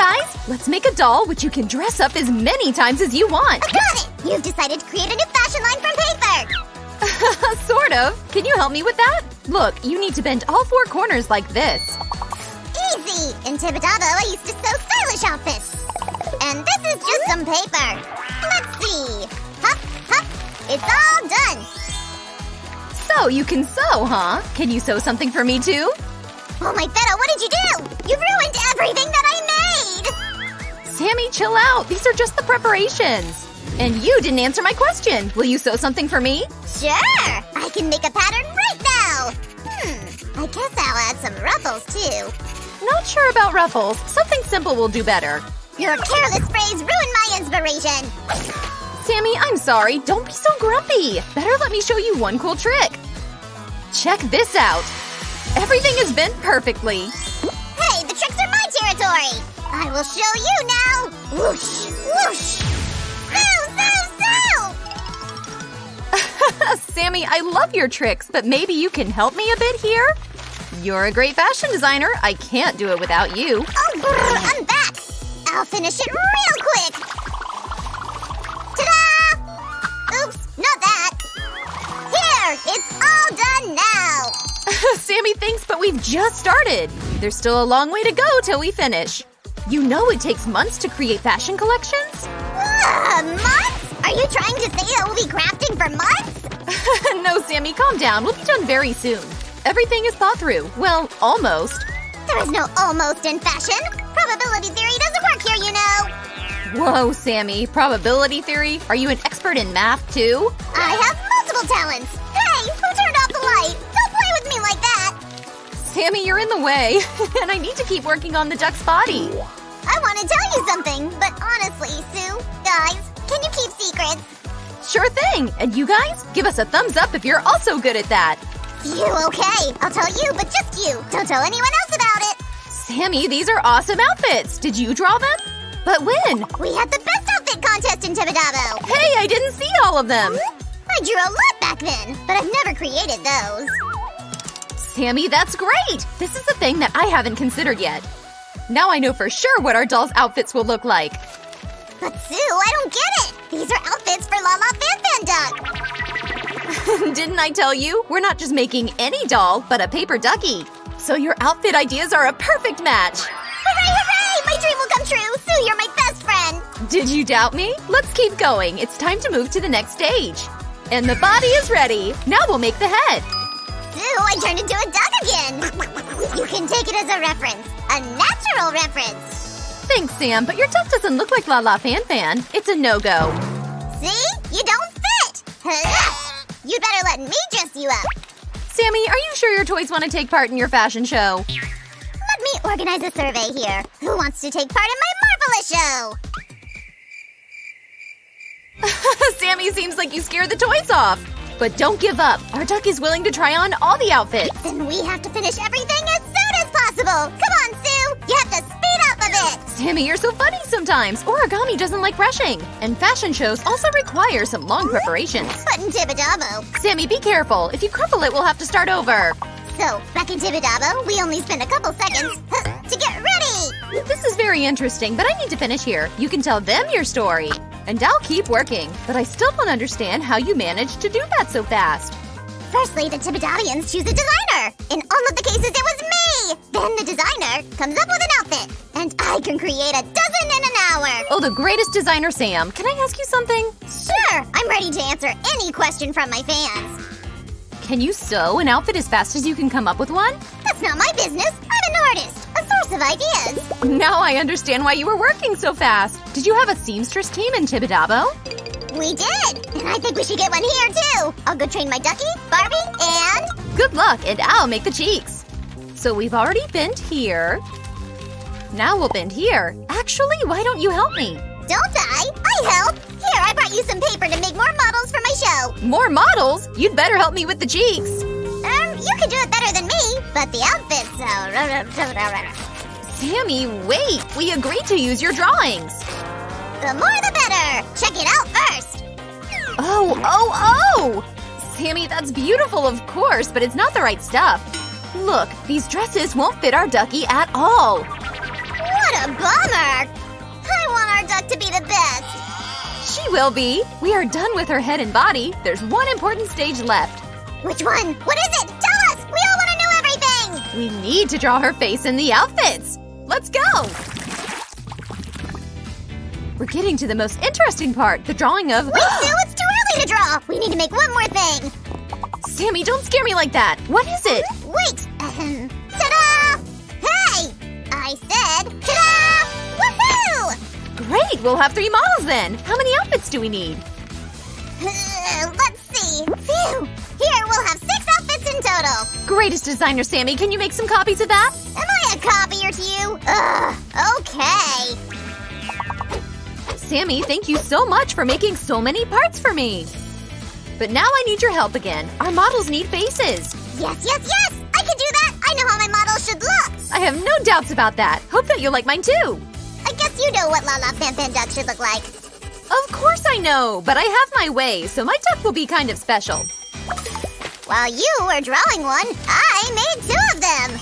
guys! Let's make a doll which you can dress up as many times as you want! I got it! You've decided to create a new fashion line from paper! sort of. Can you help me with that? Look, you need to bend all four corners like this. Easy! In Tibidabo, I used to sew stylish outfits. And this is just some paper. Let's see. Hup, hup. It's all done. So, you can sew, huh? Can you sew something for me too? Oh my Feta, what did you do? You ruined everything that I Sammy, chill out. These are just the preparations. And you didn't answer my question. Will you sew something for me? Sure! I can make a pattern right now! Hmm, I guess I'll add some ruffles too. Not sure about ruffles. Something simple will do better. Your careless phrase ruined my inspiration! Sammy, I'm sorry. Don't be so grumpy. Better let me show you one cool trick. Check this out. Everything is bent perfectly. Hey, the tricks are my territory! I will show you now! Whoosh! Whoosh! Sew! Sew! Sew! Sammy, I love your tricks, but maybe you can help me a bit here? You're a great fashion designer. I can't do it without you. Oh, brr, I'm back! I'll finish it real quick! Ta-da! Oops, not that! Here! It's all done now! Sammy thinks, but we've just started. There's still a long way to go till we finish. You know it takes months to create fashion collections? Months? Are you trying to say that we'll be crafting for months? no, Sammy, calm down. We'll be done very soon. Everything is thought through. Well, almost. There is no almost in fashion. Probability theory doesn't work here, you know. Whoa, Sammy. Probability theory? Are you an expert in math, too? I have multiple talents. Sammy, you're in the way. and I need to keep working on the duck's body. I want to tell you something, but honestly, Sue, guys, can you keep secrets? Sure thing. And you guys, give us a thumbs up if you're also good at that. You okay? I'll tell you, but just you. Don't tell anyone else about it. Sammy, these are awesome outfits. Did you draw them? But when? We had the best outfit contest in Tibidabo. Hey, I didn't see all of them. Hmm? I drew a lot back then, but I've never created those. Sammy, that's great! This is a thing that I haven't considered yet. Now I know for sure what our doll's outfits will look like. But Sue, I don't get it! These are outfits for Lala Fan Fan Duck! Didn't I tell you? We're not just making any doll, but a paper ducky. So your outfit ideas are a perfect match! Hooray, hooray! My dream will come true! Sue, you're my best friend! Did you doubt me? Let's keep going. It's time to move to the next stage. And the body is ready. Now we'll make the head. Sue, I turned into a duck again! You can take it as a reference. A natural reference. Thanks, Sam, but your duck doesn't look like Lalafanfan. It's a no-go. See? You don't fit! You'd better let me dress you up. Sammy, are you sure your toys want to take part in your fashion show? Let me organize a survey here. Who wants to take part in my marvelous show? Sammy seems like you scared the toys off. But don't give up. Our duck is willing to try on all the outfits. Then we have to finish everything as soon as possible. Come on, Sue. You have to speed up a bit. Sammy, you're so funny sometimes. Origami doesn't like rushing. And fashion shows also require some long preparations. But in Tibidabo. Sammy, be careful. If you crumple it, we'll have to start over. So, back in Tibidabo, we only spend a couple seconds to get ready. This is very interesting, but I need to finish here. You can tell them your story. And I'll keep working. But I still don't understand how you managed to do that so fast. Firstly, the Tibidavians choose a designer. In all of the cases, it was me. Then the designer comes up with an outfit. And I can create a dozen in an hour. Oh, the greatest designer, Sam. Can I ask you something? Sure. I'm ready to answer any question from my fans. Can you sew an outfit as fast as you can come up with one? That's not my business. I'm an artist. A source of ideas. Now I understand why you were working so fast. Did you have a seamstress team in Tibidabo? We did! And I think we should get one here, too! I'll go train my ducky, Barbie, and… Good luck, and I'll make the cheeks. So we've already bent here. Now we'll bend here. Actually, why don't you help me? Don't I? I help! Here, I brought you some paper to make more models for my show. More models? You'd better help me with the cheeks. Um, you can do it better than me, but the outfit's… Uh, Sammy, wait! We agreed to use your drawings! The more the better! Check it out first! Oh, oh, oh! Sammy, that's beautiful, of course, but it's not the right stuff. Look, these dresses won't fit our ducky at all. What a bummer! She will be. We are done with her head and body. There's one important stage left. Which one? What is it? Tell us! We all want to know everything! We need to draw her face in the outfits. Let's go! We're getting to the most interesting part, the drawing of- Wait, Sue, it's too early to draw! We need to make one more thing! Sammy, don't scare me like that! What is it? Wait! Great, we'll have three models then! How many outfits do we need? Uh, let's see. Phew! Here, we'll have six outfits in total. Greatest designer, Sammy, can you make some copies of that? Am I a copier to you? Ugh, okay. Sammy, thank you so much for making so many parts for me! But now I need your help again. Our models need faces. Yes, yes, yes! I can do that! I know how my model should look! I have no doubts about that. Hope that you'll like mine too. You know what Lalafanfan Duck should look like. Of course I know, but I have my way, so my duck will be kind of special. While you were drawing one, I made two of them!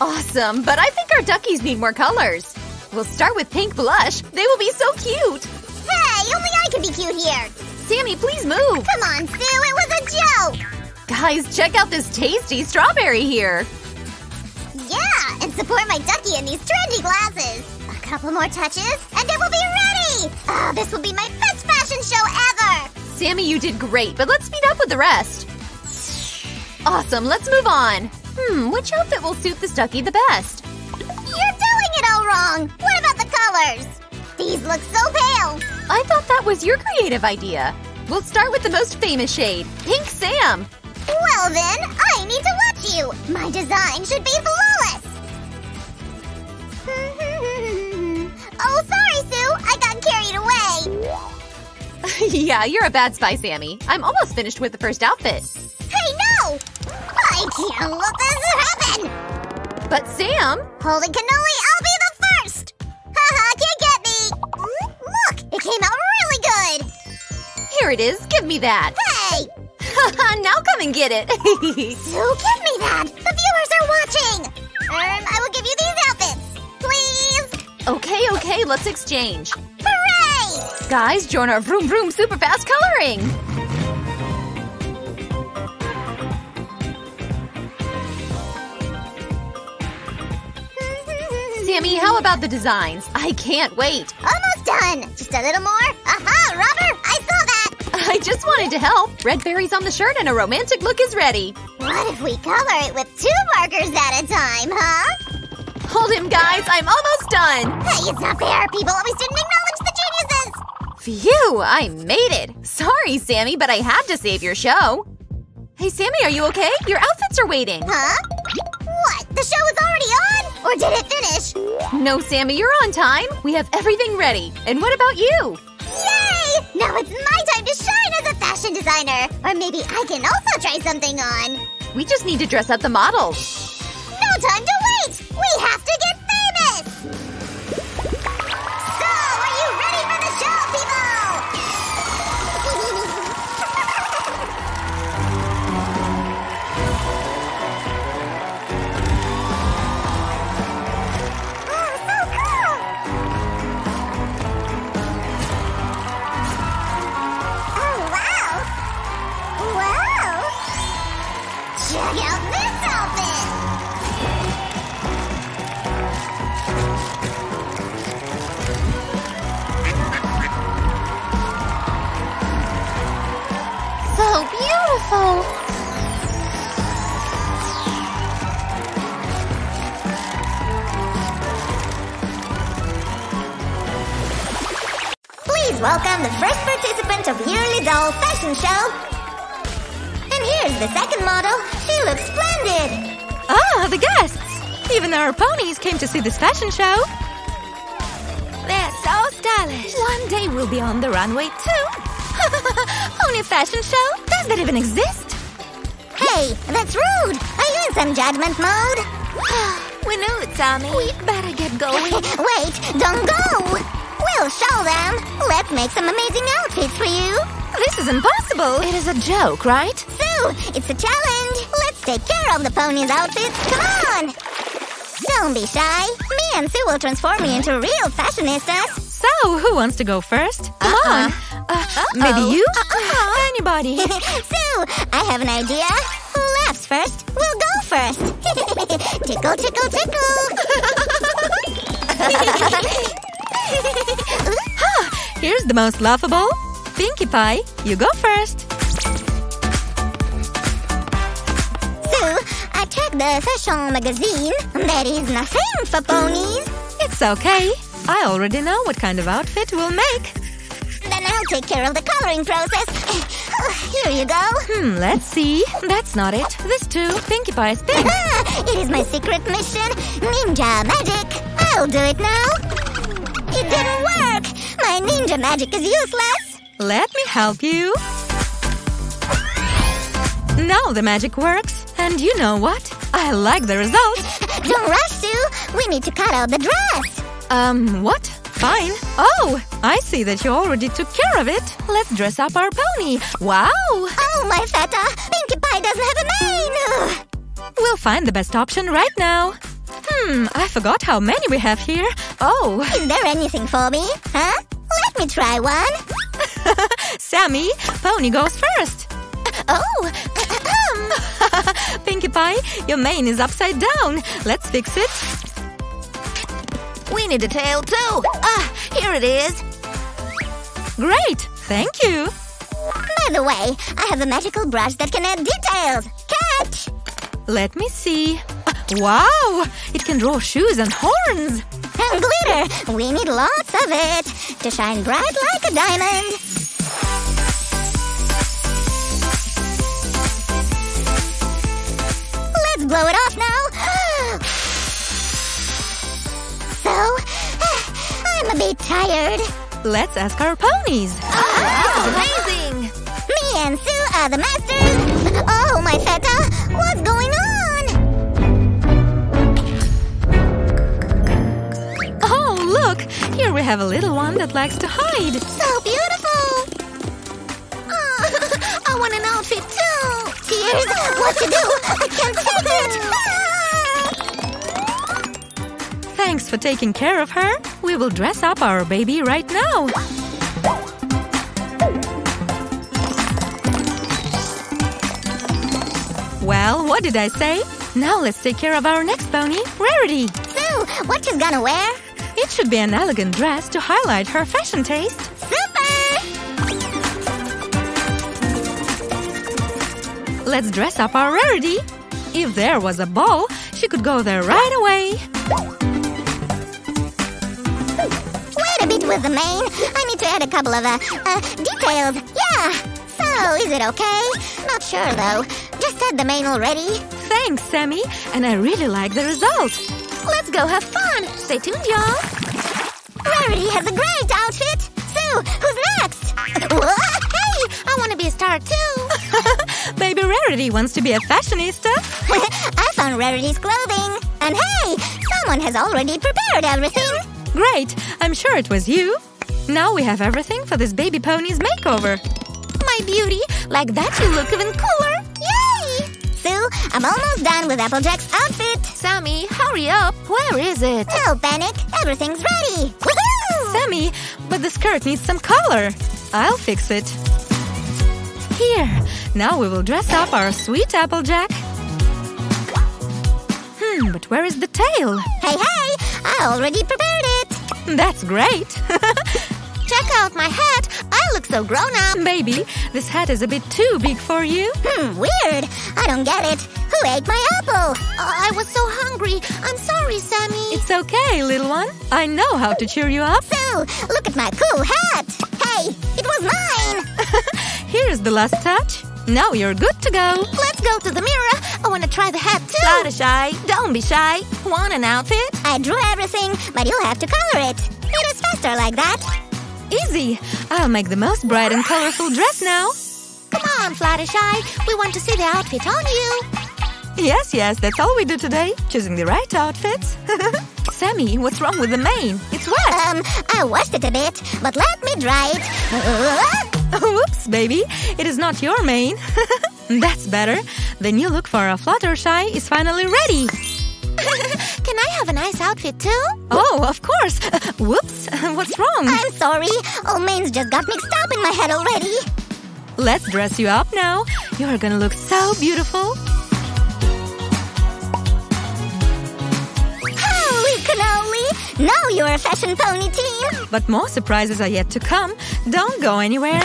Awesome, but I think our duckies need more colors. We'll start with pink blush. They will be so cute. Hey, only I can be cute here! Sammy, please move. Come on, Sue, it was a joke! Guys, check out this tasty strawberry here. Yeah, and support my ducky in these trendy glasses. Couple more touches, and it will be ready! Oh, this will be my best fashion show ever! Sammy, you did great, but let's speed up with the rest. Awesome, let's move on. Hmm, which outfit will suit this ducky the best? You're doing it all wrong! What about the colors? These look so pale! I thought that was your creative idea. We'll start with the most famous shade, Pink Sam. Well then, I need to watch you! My design should be flawless! Oh, sorry, Sue! I got carried away! yeah, you're a bad spy, Sammy. I'm almost finished with the first outfit. Hey, no! I can't let this happen! But Sam… Holy cannoli, I'll be the first! Haha, can't get me! Look, it came out really good! Here it is, give me that. Hey! Haha, now come and get it. Sue, give me that! The viewers are watching! Um, I will give you these outfits! Okay, okay, let's exchange. Hooray! Guys, join our vroom vroom super fast coloring. Sammy, how about the designs? I can't wait. Almost done! Just a little more. Aha, Robert! I saw that! I just wanted to help. Red berries on the shirt and a romantic look is ready. What if we color it with two markers at a time, huh? Hold him, guys. I'm almost done. Hey, it's not fair. People always didn't acknowledge the geniuses! Phew, I made it. Sorry, Sammy, but I had to save your show. Hey, Sammy, are you okay? Your outfits are waiting. Huh? What? The show is already on? Or did it finish? No, Sammy, you're on time. We have everything ready. And what about you? Yay! Now it's my time to shine as a fashion designer! Or maybe I can also try something on! We just need to dress up the models. No time to wait! We have welcome the first participant of Yearly Doll Fashion Show. And here's the second model. She looks splendid. Ah, the guests! Even our ponies came to see this fashion show. They're so stylish. One day we'll be on the runway too. Pony fashion show? Does that even exist? Hey, that's rude. Are you in some judgment mode? we knew it, Tommy. We'd better get going. Wait, don't go. We'll show them. Let's make some amazing outfits for you. This is impossible. It is a joke, right? Sue, it's a challenge. Let's take care of the ponies' outfits. Come on. Don't be shy. Me and Sue will transform you into real fashionistas. So, who wants to go first? Come on. Uh, maybe you? Anybody? Sue, I have an idea. Who laughs first will go first. tickle, tickle, tickle. Here's the most laughable. Pinkie Pie, you go first. Sue, I checked the fashion magazine. There is nothing for ponies. It's okay. I already know what kind of outfit we'll make. Then I'll take care of the coloring process. Here you go. Hmm, let's see. That's not it. This too. Pinkie Pie's pink. it is my secret mission. Ninja magic. I'll do it now. It didn't work. My ninja magic is useless. Let me help you. Now the magic works. And you know what? I like the result. Don't rush, Sue. We need to cut out the dress. Um, what? Fine. Oh, I see that you already took care of it. Let's dress up our pony. Wow! Oh, my feta. Pinkie Pie doesn't have a mane. We'll find the best option right now. Hmm, I forgot how many we have here. Oh. Is there anything for me? Huh? Let me try one. Sammy, pony goes first. Oh, Pinkie Pie, your mane is upside down. Let's fix it. We need a tail too. Ah, here it is. Great, thank you. by the way, I have a magical brush that can add details. Catch! Let me see. Wow, it can draw shoes and horns. And glitter. We need lots of it to shine bright like a diamond. Let's blow it off now. so, I'm a bit tired. Let's ask our ponies. Amazing! Me and Sue are the masters. Oh, my feta, what's going on? We have a little one that likes to hide. So beautiful. Oh, I want an outfit too. Tears, what to do? I can't take it. Ah. Thanks for taking care of her. We will dress up our baby right now. Well, what did I say? Now let's take care of our next pony, Rarity. Sue, what she's gonna wear? It should be an elegant dress to highlight her fashion taste. Super! Let's dress up our Rarity. If there was a ball, she could go there right away. Wait a bit with the mane. I need to add a couple of uh, uh, details. Yeah. So, is it okay? Not sure though. Just add the mane already. Thanks, Sammy, and I really like the result. Let's go have fun. Stay tuned, y'all. Rarity has a great outfit. Sue, who's next? hey, I want to be a star too. Baby Rarity wants to be a fashionista. I found Rarity's clothing. And hey, someone has already prepared everything. Great, I'm sure it was you. Now we have everything for this baby pony's makeover. My beauty, like that you look even cooler. Yay! Sue, I'm almost done with Applejack's outfit. Sammy, hurry up. Where is it? No panic, everything's ready. Woohoo! Sammy, but the skirt needs some color. I'll fix it. Here, now we will dress up our sweet Applejack. Hmm, but where is the tail? Hey, hey, I already prepared it. That's great. Check out my hat. I look so grown up. Baby, this hat is a bit too big for you. Hmm, weird. I don't get it. Who ate my apple? I was so hungry. I'm sorry, Sammy. It's okay, little one. I know how to cheer you up. Sue, look at my cool hat. Hey, it was mine. Here's the last touch. Now you're good to go. Let's go to the mirror. I want to try the hat too. Not shy. don't be shy. Want an outfit? I drew everything, but you'll have to color it. It is faster like that. Easy. I'll make the most bright and colorful dress now. Come on, Fluttershy. We want to see the outfit on you. Yes, yes, that's all we do today. Choosing the right outfits. Sammy, what's wrong with the mane? It's wet. Um, I washed it a bit, but let me dry it. Whoops, baby. It is not your mane. That's better. The new look for a Fluttershy is finally ready. Can I have a nice outfit too? Oh, of course. Uh, whoops, what's wrong? I'm sorry. Old Main's just got mixed up in my head already. Let's dress you up now. You're gonna look so beautiful. Holy cannoli! Now you're a fashion pony team. But more surprises are yet to come. Don't go anywhere.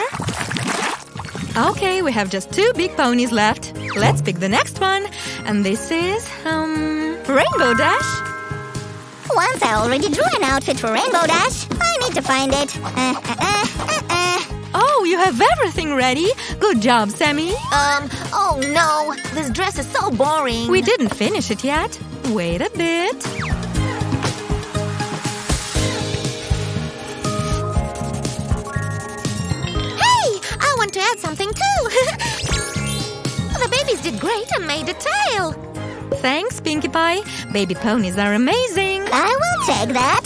Okay, we have just two big ponies left. Let's pick the next one. And this is, um, Rainbow Dash. Once I already drew an outfit for Rainbow Dash. I need to find it. Uh, uh, uh, uh, uh. Oh, you have everything ready. Good job, Sammy. Um, oh no. This dress is so boring. We didn't finish it yet. Wait a bit. Hey, I want to add something too. the babies did great and made a tail. Thanks, Pinkie Pie. Baby ponies are amazing. I will take that.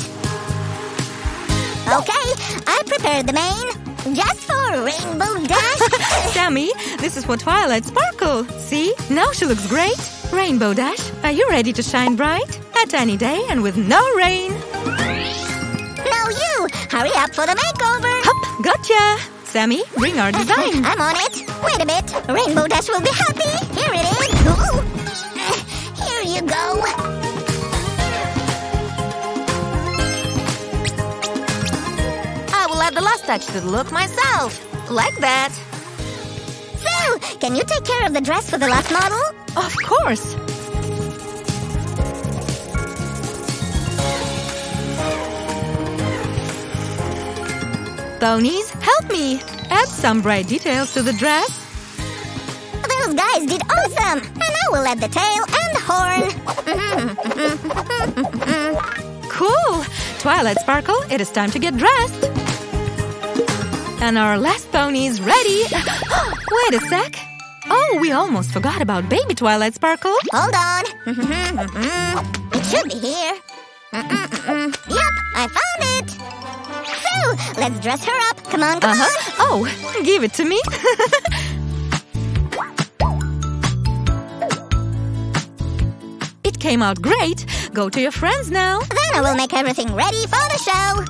Okay, I prepared the mane. Just for Rainbow Dash. Sammy, this is for Twilight Sparkle. See? Now she looks great. Rainbow Dash, are you ready to shine bright? At any day and with no rain. now you, hurry up for the makeover. Hup, gotcha. Sammy, bring our design. I'm on it. Wait a bit. Rainbow Dash will be happy. Here it is. Ooh. You go. I will add the last touch to the look myself. Like that. So, can you take care of the dress for the last model? Of course. Ponies, help me. Add some bright details to the dress. Those guys did awesome. I will add the tail and the horn. Cool! Twilight Sparkle, it is time to get dressed. And our last pony is ready. Wait a sec. Oh, we almost forgot about baby Twilight Sparkle. Hold on. it should be here. Yep, I found it. So, let's dress her up. Come on, come Uh-huh. Oh, give it to me. came out great. Go to your friends now. Then I will make everything ready for the show.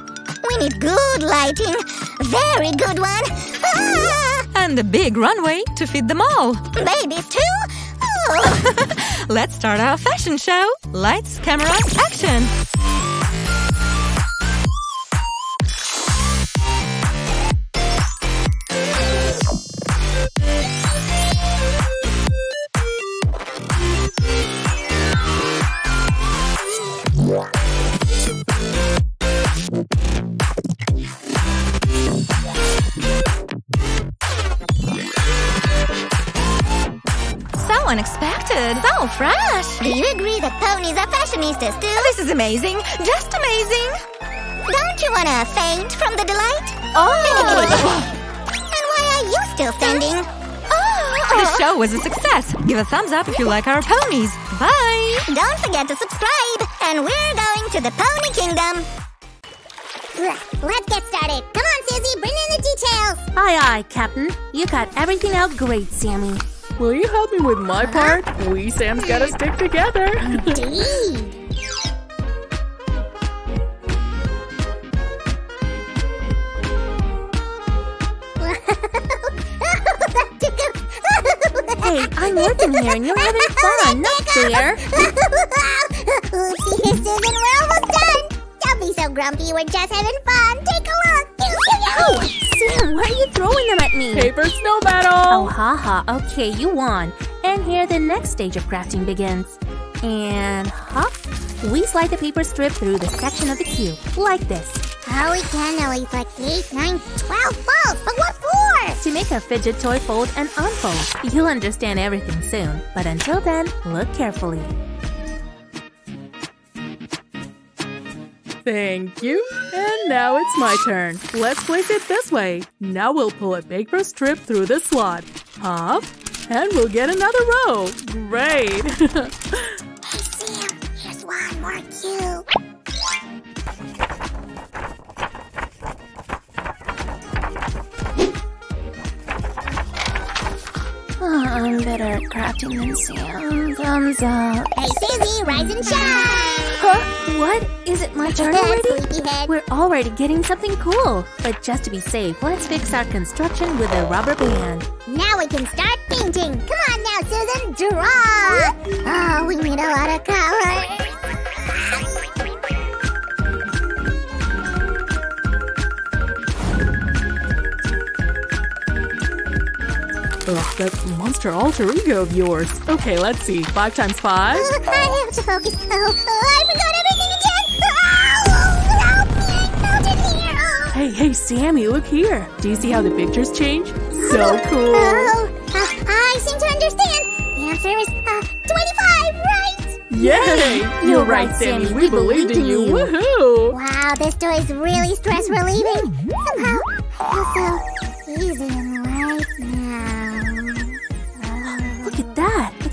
We need good lighting. Very good one. Ah, And a big runway to fit them all. babies too? Oh. Let's start our fashion show. Lights, camera, action. Fresh. Do you agree that ponies are fashionistas too? This is amazing. Just amazing. Don't you wanna faint from the delight? Oh! And why are you still standing? Oh. The show was a success. Give a thumbs up if you like our ponies. Bye. Don't forget to subscribe. And we're going to the Pony Kingdom. Let's get started. Come on, Susie, bring in the details. Aye, aye, Captain. You got everything out great, Sammy. Will you help me with my uh-huh. part? We Sam's gotta stick together. Hey, I'm working here and you're having fun, not fair. Oopsie, Susan, we're almost done. Don't be so grumpy. We're just having fun. Take a look. Oh, Sam, why are you throwing them at me? Paper snow battle! Oh, haha. Okay, you won. And here the next stage of crafting begins. And hop. We slide the paper strip through the section of the cube, like this. Oh, Holy cannoli, like 8, 9, 12 balls. But what for? To make a fidget toy fold and unfold. You'll understand everything soon. But until then, look carefully. Thank you. And now it's my turn. Let's place it this way. Now we'll pull a paper strip through the slot. Hop. And we'll get another row. Great. better at crafting than Sam. Thumbs up. Hey, Susie, rise and shine! Huh? What? Is it my turn already? We're already getting something cool. But just to be safe, let's fix our construction with a rubber band. Now we can start painting. Come on now, Susan, draw! Oh, we need a lot of color. Ugh, that monster alter ego of yours. Okay, let's see. Five times five? I have to focus. Oh, oh, I forgot everything again! Oh, help me! I here! Oh. Hey, hey, Sammy, look here. Do you see how the pictures change? So cool. Oh, uh, I seem to understand. The answer is uh, 25, right? Yay! You're right, Sammy. We, believed in you. Woohoo! Wow, this toy is really stress relieving. Somehow, I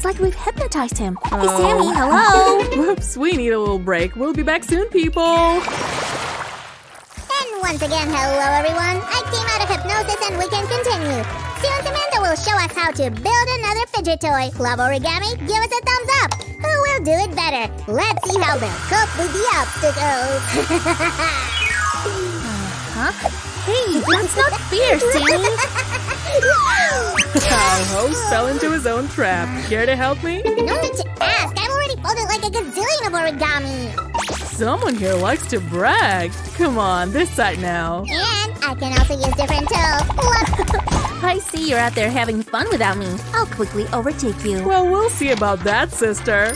It's like we've hypnotized him. Hey, Oh. Sammy, hello. Whoops, we need a little break. We'll be back soon, people. And once again, hello everyone. I came out of hypnosis and we can continue. Soon Samantha will show us how to build another fidget toy. Love origami? Give us a thumbs up. Who will do it better? Let's see how they'll cope with the obstacles. Huh? Hey, that's not fair, Sammy. Our host fell into his own trap. Care to help me? no need to ask. I've already folded like a gazillion of origami. Someone here likes to brag. Come on, this side now. And I can also use different tools. I see you're out there having fun without me. I'll quickly overtake you. Well, we'll see about that, sister.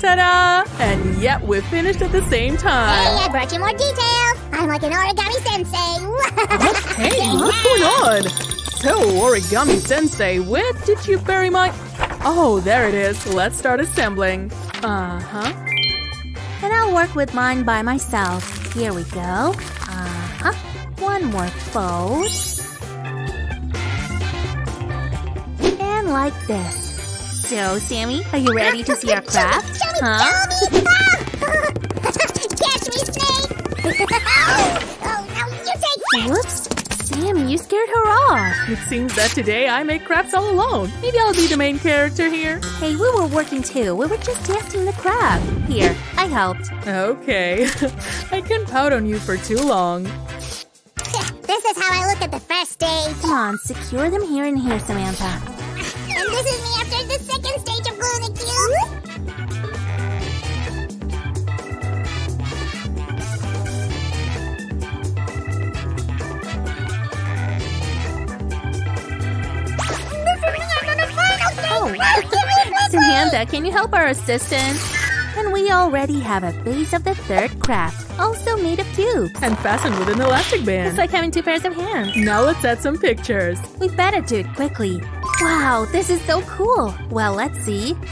Ta-da! And yet we're finished at the same Hey, time. I brought you more details. I'm like an origami sensei. Hey, what's going on? So, Origami Sensei, where did you bury my... Oh, there it is. Let's start assembling. Uh-huh. And I'll work with mine by myself. Here we go. Uh-huh. One more fold. And like this. So, Sammy, are you ready to see our craft? Show me, Huh? show me. Oh, oh, no, you take that. Whoops. Sammy, you scared her off. It seems that today I make crafts all alone. Maybe I'll be the main character here. Hey, we were working too. We were just testing the craft. Here, I helped. Okay. I can pout on you for too long. This is how I look at the first stage. Come on, secure them here and here, Samantha. And this is me after the second stage of gluing the cube. Samantha, can you help our assistant? And we already have a base of the third craft, also made of tubes. And fastened with an elastic band. It's like having two pairs of hands. Now let's add some pictures. We better do it quickly. Wow, this is so cool. Well, let's see.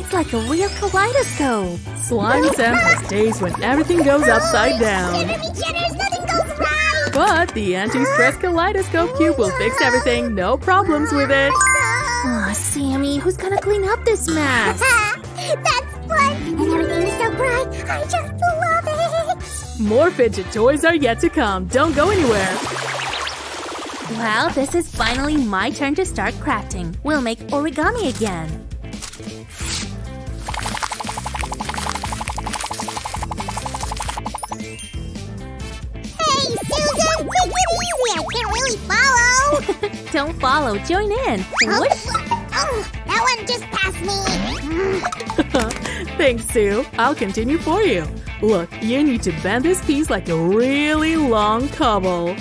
It's like a real kaleidoscope. Slime Sam has days when everything goes oh, upside down. Shiver me jitters, nothing goes right. But the anti-stress kaleidoscope cube will fix everything, no problems with it. Aw, Sammy, who's gonna clean up this mess? That's fun, and everything is so bright. I just love it. More fidget toys are yet to come. Don't go anywhere. Well, this is finally my turn to start crafting. We'll make origami again. Hey, Susan, take it easy. I can't really follow. Don't follow, join in. Whoosh. Oh, that one just passed me. Thanks, Sue. I'll continue for you. Look, you need to bend this piece like a really long cobble.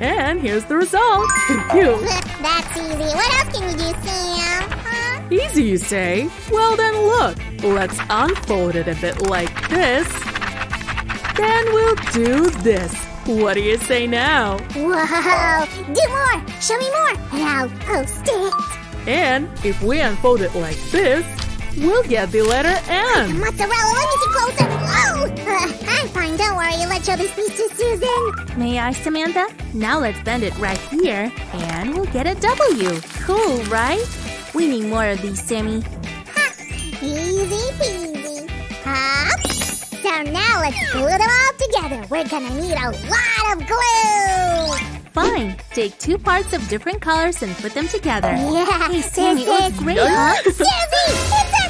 And here's the result. That's easy. What else can you do, Sam? Huh? Easy, you say? Well, then look. Let's unfold it a bit like this. Then we'll do this. What do you say now? Whoa! Do more! Show me more! And I'll post it! And if we unfold it like this, we'll get the letter N. Mozzarella, let me see closer! Oh! Uh, I'm fine, don't worry. Let's show this piece to Susan. May I, Samantha? Now let's bend it right here, and we'll get a W. Cool, right? We need more of these, Sammy. Ha! Easy peasy. Hop! So now let's glue them all together. We're gonna need a lot of glue! fine. Take two parts of different colors and put them together. Yeah, Hey, Sammy, this is- great, huh? Susie, it's a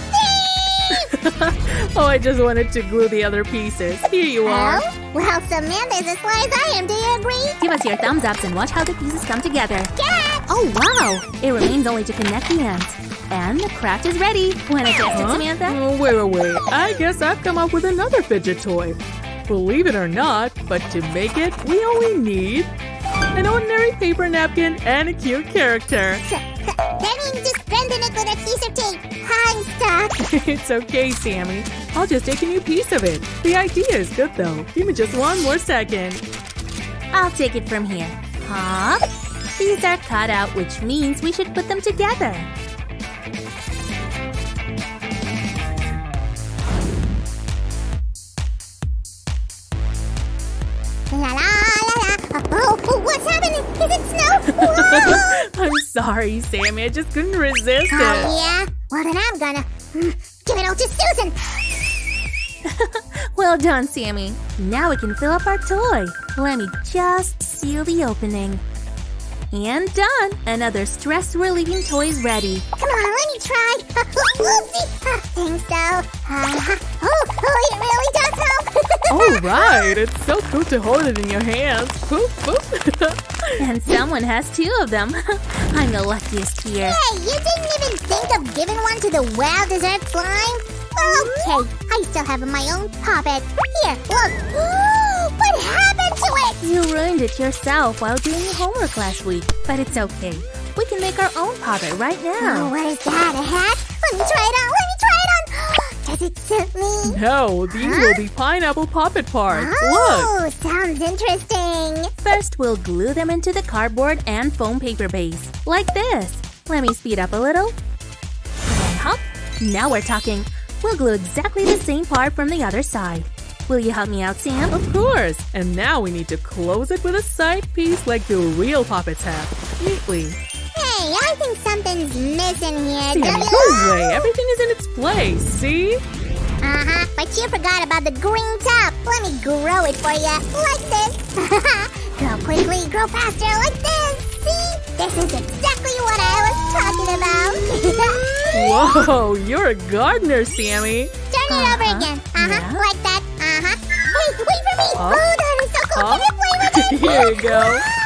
thief! Oh, I just wanted to glue the other pieces. Here you are. Oh, well, Samantha's as smart as I am. Do you agree? Give us your thumbs ups and watch how the pieces come together. Catch! Oh, wow! It remains only to connect the ends. And the craft is ready. Wanna test it, Samantha? Oh, wait, wait, wait. I guess I've come up with another fidget toy. Believe it or not, but to make it, we only need an ordinary paper napkin and a cute character. That means just bending it with a piece of tape. I'm stuck. it's okay, Sammy. I'll just take a new piece of it. The idea is good, though. Give me just one more second. I'll take it from here. Huh? These are cut out, which means we should put them together. La la la la. Oh, oh, what's happening? Is it snow? I'm sorry, Sammy. I just couldn't resist it. oh, yeah? Well, then I'm gonna mm, give it all to Susan. Well done, Sammy. Now we can fill up our toy. Let me just seal the opening. And done. Another stress-relieving toy is ready. Come on, let me try. Whoopsie. I think so. Uh, oh, oh, it really does help. All right. It's so cool to hold it in your hands. Poof, poof. And someone has two of them. I'm the luckiest here. Hey, you didn't even think of giving one to the wow dessert slime? Okay, I still have my own puppet. Here, look. You ruined it yourself while doing your homework last week. But it's okay. We can make our own puppet right now. Oh, now. what is that? A hat? Let me try it on. Let me try it on. Does it suit me? no, these will be pineapple puppet parts. Oh, Look. Oh, sounds interesting. First, we'll glue them into the cardboard and foam paper base. Like this. Let me speed up a little. And hop. Now we're talking. We'll glue exactly the same part from the other side. Will you help me out, Sam? Of course. And now we need to close it with a side piece like the real puppets have. Neatly. Hey, I think something's missing here. Sammy, W- go away. Everything is in its place. See? Uh-huh, but you forgot about the green top. Let me grow it for you, like this. grow quickly, grow faster, like this. See? This is exactly what I was talking about. Whoa, you're a gardener, Sammy. Turn it over Uh-huh, again. Uh-huh, yeah. like that. Uh-huh. Wait, wait for me. Huh? Oh, that is so cool. Huh? Can you play with it? Here you go.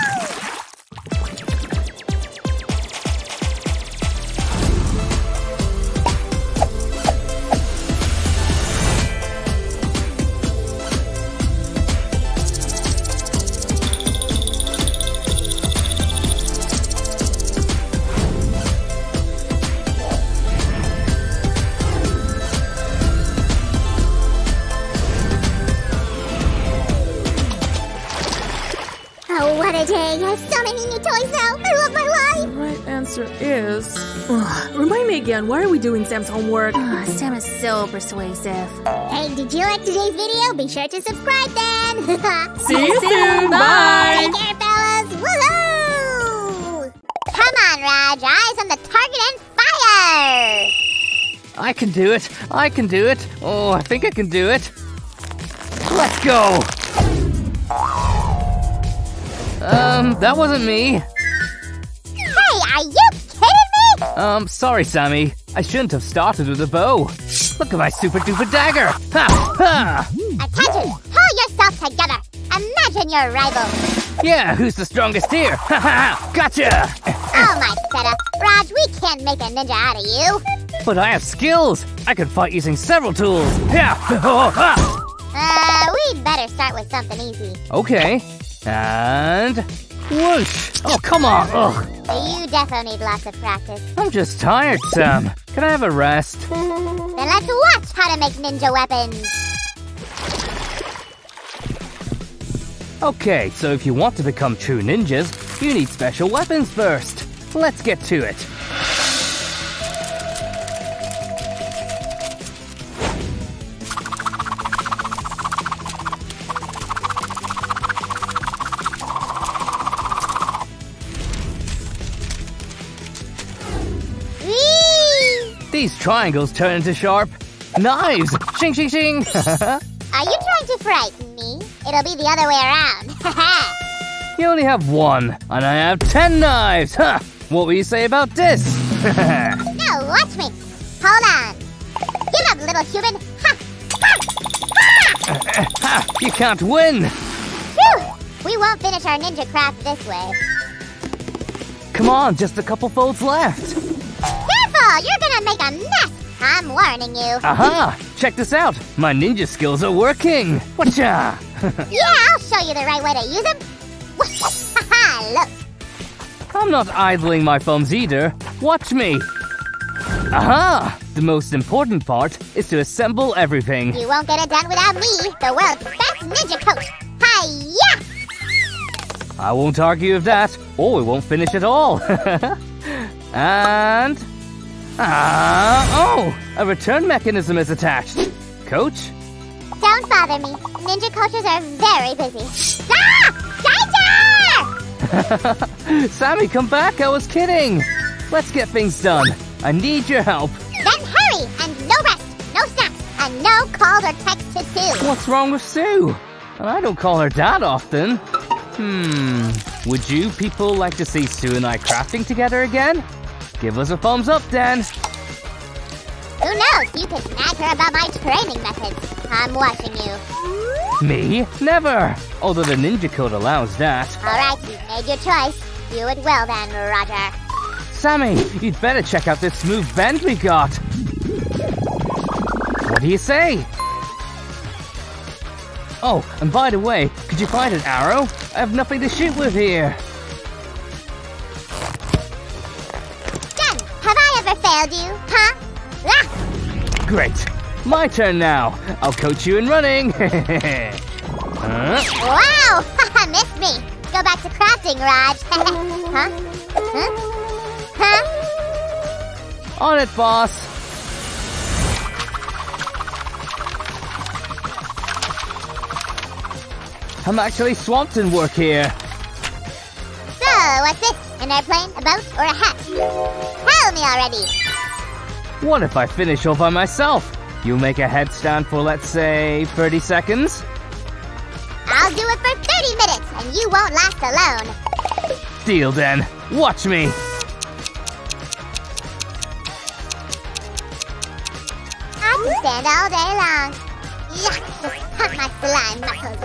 Answer is. Ugh, remind me again, why are we doing Sam's homework? Sam is so persuasive. Hey, did you like today's video? Be sure to subscribe then. See you soon. Bye. Take care, fellas. Woohoo! Come on, Raj. Eyes on the target and fire! I can do it. I can do it. Oh, I think I can do it. Let's go. Um, that wasn't me. Um, sorry, Sammy. I shouldn't have started with a bow. Look at my super duper dagger. Ha! Ha! Attention! Pull yourself together. Imagine your rival. Yeah, who's the strongest here? Ha ha ha! Gotcha! Oh my feta. Raj, we can't make a ninja out of you. But I have skills. I can fight using several tools. Yeah! Ha! ha. Uh, we'd better start with something easy. Okay. And whoosh! Oh, come on! Ugh. You defo need lots of practice. I'm just tired, Sam. Can I have a rest? Then let's watch how to make ninja weapons. Okay, so if you want to become true ninjas, you need special weapons first. Let's get to it. Triangles turn into sharp knives. Shing, shing, shing. Are you trying to frighten me? It'll be the other way around. You only have one, and I have ten knives! Huh! What will you say about this? Now watch me. Hold on. Give up, little human. Ha! ha! You can't win! Phew! We won't finish our ninja craft this way. Come on, just a couple folds left. Careful! You're gonna make a mess! I'm warning you. Aha! Check this out! My ninja skills are working! Whatcha? yeah, I'll show you the right way to use them. Haha, look. I'm not idling my thumbs either. Watch me! Aha! The most important part is to assemble everything. You won't get it done without me, the world's best ninja coach. Hiya! I won't argue with that, or we won't finish at all. and. Ah! Oh! A return mechanism is attached. Coach? Don't bother me. Ninja coaches are very busy. Ah! Danger! Sammy, come back! I was kidding! Let's get things done. I need your help. Then hurry! And no rest, no snacks, and no calls or texts to Sue. What's wrong with Sue? And I don't call her that often. Hmm. Would you people like to see Sue and I crafting together again? Give us a thumbs up, then. Who knows? You could nag her about my training methods. I'm watching you. Me? Never! Although the ninja code allows that. Alright, you've made your choice. Do it well then, Roger. Sammy, you'd better check out this smooth bend we got. What do you say? Oh, and by the way, could you find an arrow? I have nothing to shoot with here. Failed you, huh? Ah! Great. My turn now. I'll coach you in running. huh? Wow! Missed me. Go back to crafting, Raj. huh? Huh? Huh? On it, boss. I'm actually swamped in work here. So, what's this? An airplane, a boat, or a hat? Tell me already! What if I finish all by myself? You make a headstand for, let's say, 30 seconds? I'll do it for 30 minutes, and you won't last alone. Deal then. Watch me. I can stand all day long. Yuck, just my slime muscles.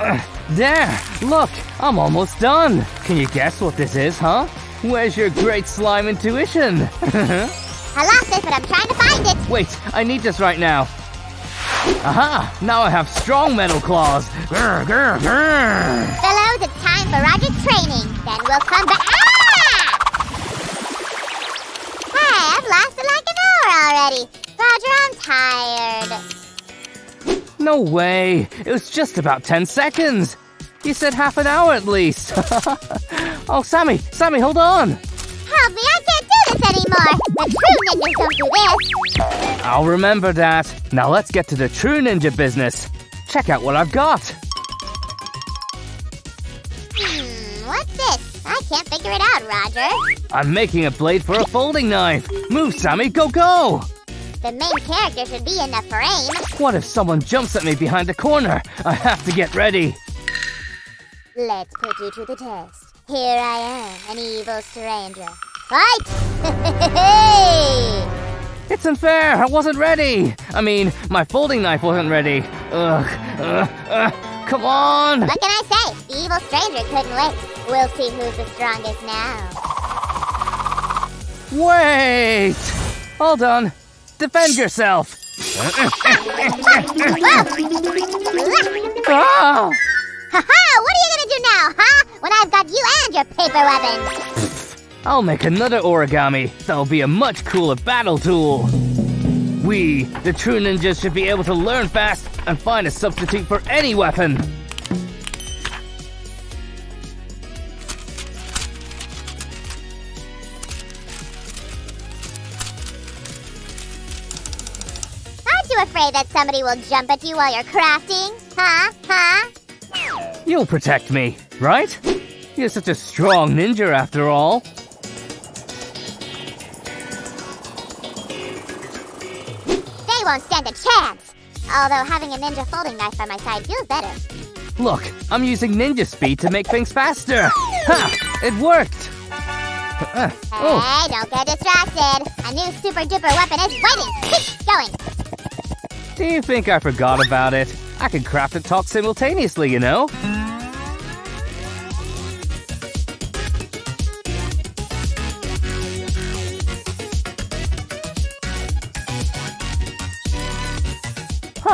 Uh, there! Look, I'm almost done. Can you guess what this is, huh? Where's your great slime intuition? I lost it, but I'm trying to find it. Wait, I need this right now. Aha! Now I have strong metal claws. Grr, grr, grr. Fellows, it's time for Roger's training. Then we'll come back. Ah! Hey, I've lasted like an hour already. Roger, I'm tired. No way! It was just about 10 seconds! You said half an hour at least! oh, Sammy! Sammy, hold on! Help me, I can't do this anymore! The true ninjas don't do this! I'll remember that. Now let's get to the true ninja business. Check out what I've got. Hmm, what's this? I can't figure it out, Roger. I'm making a blade for a folding knife. Move, Sammy, go, go! The main character should be in the frame. What if someone jumps at me behind the corner? I have to get ready. Let's put you to the test. Here I am, an evil stranger. Fight! it's unfair. I wasn't ready. I mean, my folding knife wasn't ready. Ugh. Ugh. Ugh. Come on. What can I say? The evil stranger couldn't wait. We'll see who's the strongest now. Wait. All done. Defend yourself! ah! Haha! What are you gonna do now, huh? When I've got you and your paper weapons! I'll make another origami. That'll be a much cooler battle tool. We, the true ninjas, should be able to learn fast and find a substitute for any weapon. Aren't you afraid that somebody will jump at you while you're crafting? Huh? Huh? You'll protect me, right? You're such a strong ninja after all. Won't stand a chance! Although having a ninja folding knife by my side feels better. Look, I'm using ninja speed to make things faster. Ha! It worked. Uh, oh, Hey, don't get distracted. A new super duper weapon is waiting. Keep going. do you think I forgot about it? I can craft and talk simultaneously, you know?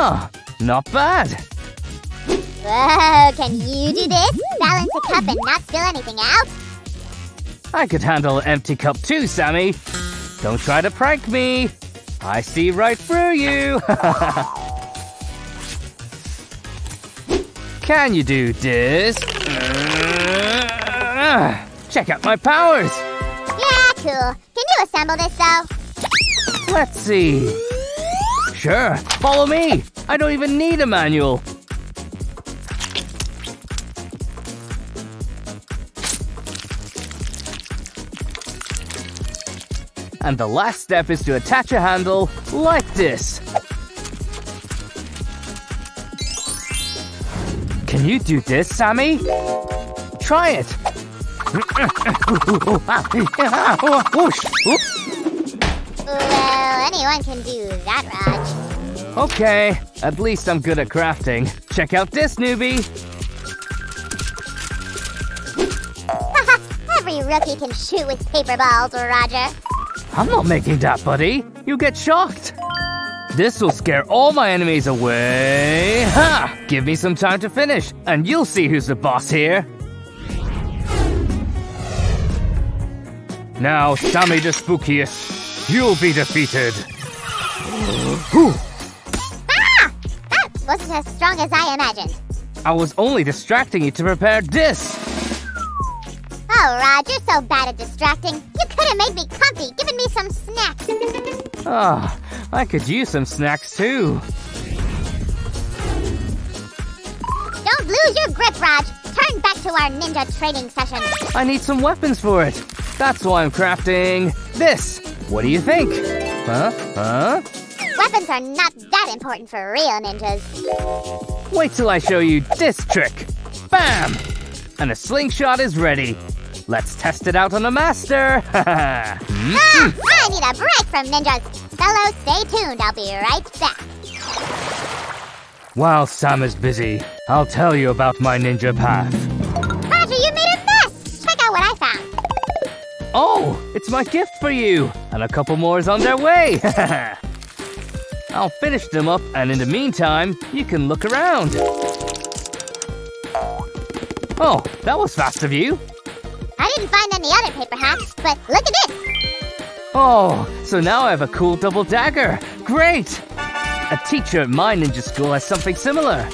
Huh, not bad. Whoa, can you do this? Balance a cup and not spill anything out? I could handle an empty cup too, Sammy. Don't try to prank me. I see right through you. Can you do this? Uh, check out my powers. Yeah, cool. Can you assemble this though? Let's see. Sure, follow me. I don't even need a manual. And the last step is to attach a handle like this. Can you do this, Sammy? Try it. Well, anyone can do that, Raj. Okay, at least I'm good at crafting. Check out this newbie. Every rookie can shoot with paper balls, Roger. I'm not making that, buddy. You get shocked. This will scare all my enemies away. Ha! Give me some time to finish, and you'll see who's the boss here. Now, Sammy the Spookiest, you'll be defeated. Wasn't as strong as I imagined. I was only distracting you to prepare this. Oh, Raj, you're so bad at distracting. You could have made me comfy, given me some snacks. Ah, I could use some snacks too. Don't lose your grip, Raj. Turn back to our ninja training session. I need some weapons for it. That's why I'm crafting this. What do you think? Huh? Huh? Weapons are not that important for real ninjas. Wait till I show you this trick. Bam! And a slingshot is ready. Let's test it out on a master. Ah! I need a break from ninjas. Fellows, stay tuned. I'll be right back. While Sam is busy, I'll tell you about my ninja path. Roger, you made a mess. Check out what I found. Oh, it's my gift for you. And a couple more is on their way. I'll finish them up, and in the meantime, you can look around. Oh, that was fast of you. I didn't find any other paper hats, but look at this. Oh, so now I have a cool double dagger. Great! A teacher at my ninja school has something similar.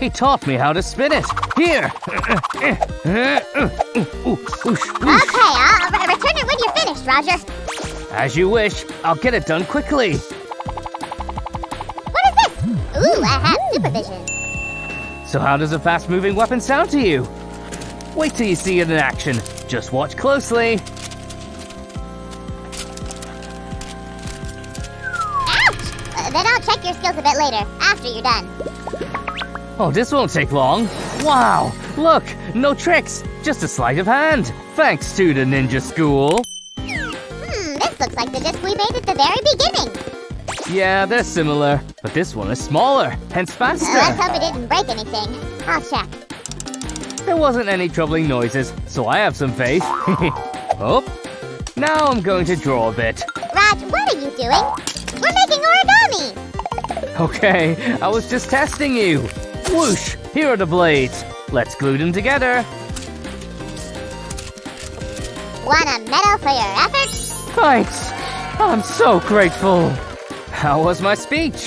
He taught me how to spin it. Here! Okay, I'll re- return it when you're finished, Roger. As you wish, I'll get it done quickly. What is this? Ooh, I have supervision. So how does a fast-moving weapon sound to you? Wait till you see it in action. Just watch closely. Ouch! Uh, then I'll check your skills a bit later, after you're done. Oh, this won't take long. Wow! Look, no tricks, just a sleight of hand. Thanks to the ninja school. Hmm, this looks like the disc we made at the very beginning. Yeah, they're similar, but this one is smaller, hence Uh, let's hope it didn't break anything. I'll check. There wasn't any troubling noises, so I have some faith. oh, now I'm going to draw a bit. Raj, what are you doing? We're making origami! Okay, I was just testing you. Whoosh, here are the blades. Let's glue them together. Want a medal for your efforts? Thanks. I'm so grateful. How was my speech?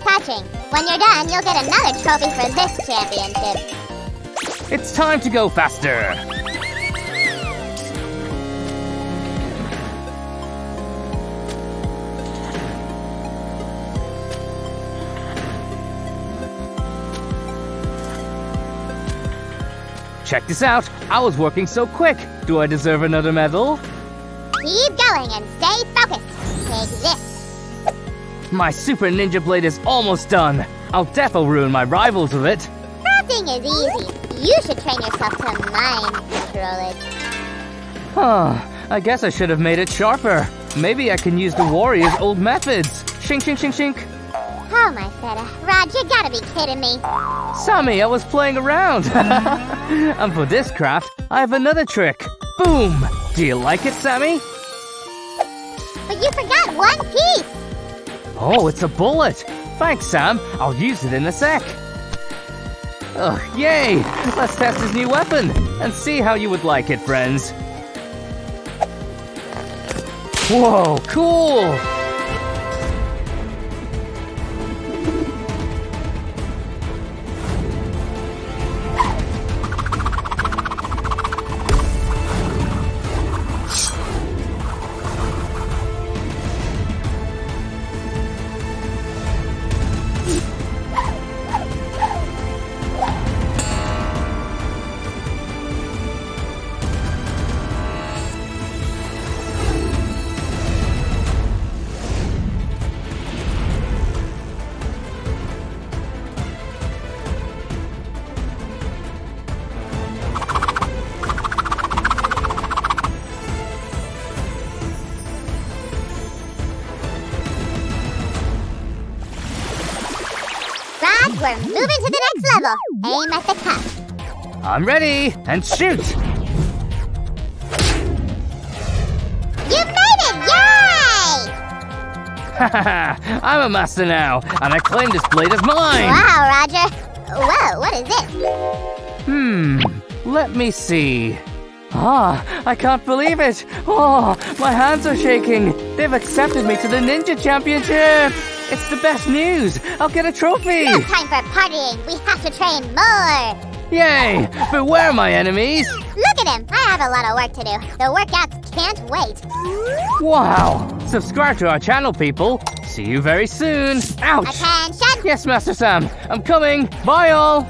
Touching. When you're done, you'll get another trophy for this championship. It's time to go faster. Check this out. I was working so quick. Do I deserve another medal? Keep going and stay focused. Take this. My super ninja blade is almost done. I'll defo ruin my rivals with it. Crafting is easy. You should train yourself to mind control it. Huh. I guess I should have made it sharper. Maybe I can use the warrior's old methods. Shink, shink, shink, shink. Oh my feta. Rod, you gotta be kidding me. Sammy, I was playing around. and for this craft, I have another trick. Boom! Do you like it, Sammy? But you forgot one piece. Oh, it's a bullet. Thanks, Sam. I'll use it in a sec. Ugh, yay! Let's test his new weapon and see how you would like it, friends. Whoa, cool! Aim at the cup. I'm ready, and shoot! You made it! Yay! I'm a master now, and I claim this blade as mine! Wow, Roger. Whoa, what is this? Hmm, let me see. Ah, I can't believe it! Oh, my hands are shaking! They've accepted me to the Ninja Championship! It's the best news! I'll get a trophy! No time for partying. We have to train more. Yay! Beware my enemies! Look at him. I have a lot of work to do. The workouts can't wait. Wow! Subscribe to our channel, people! See you very soon! Ouch! Attention. Yes, Master Sam! I'm coming! Bye, all!